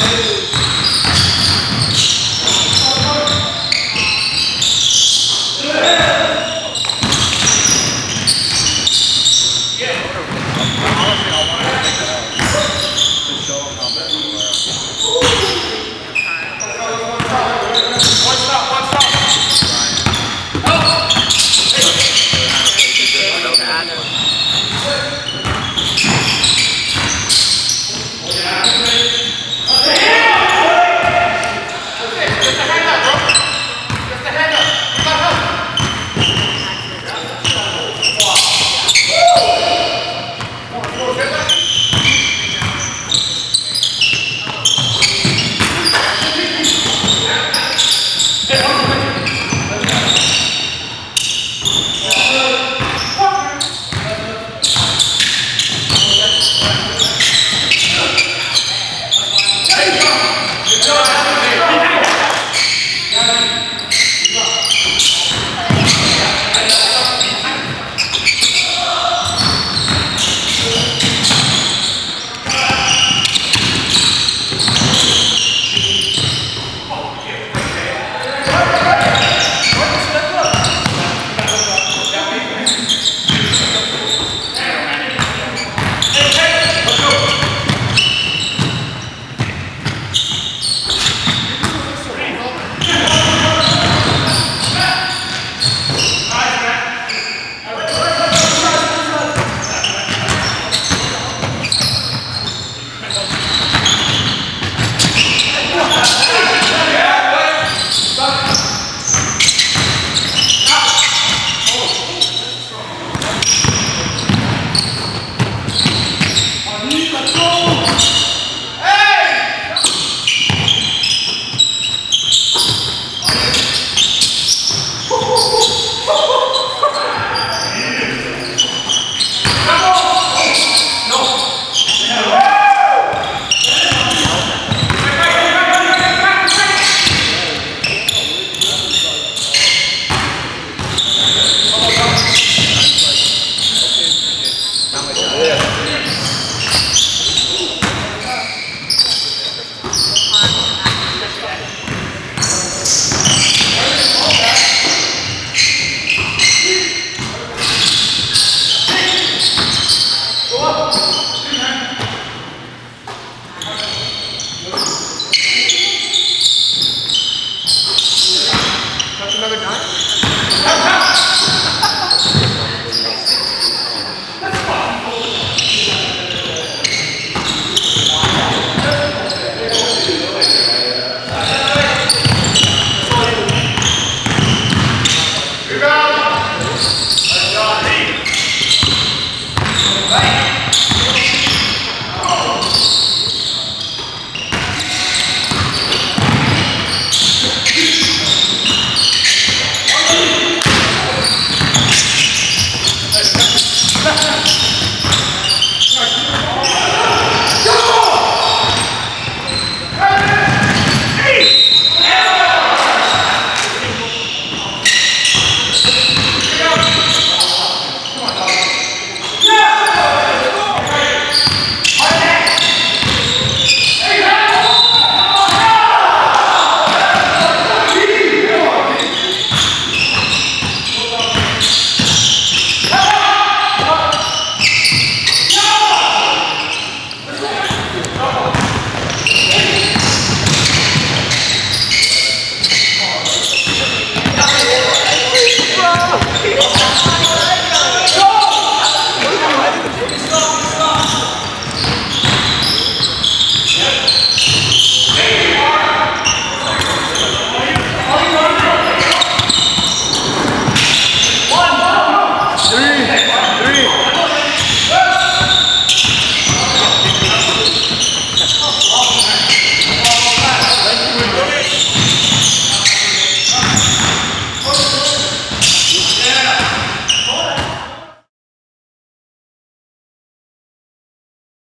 you.